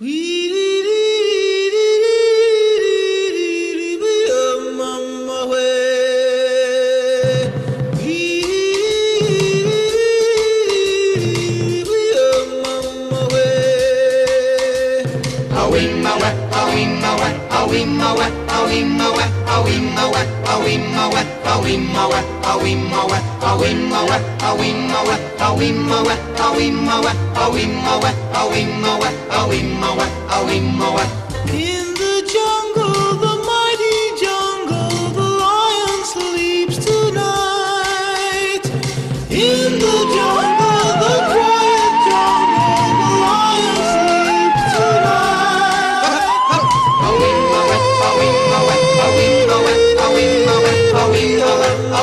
Whee! In the jungle. the mighty jungle, the lion sleeps tonight. In the j.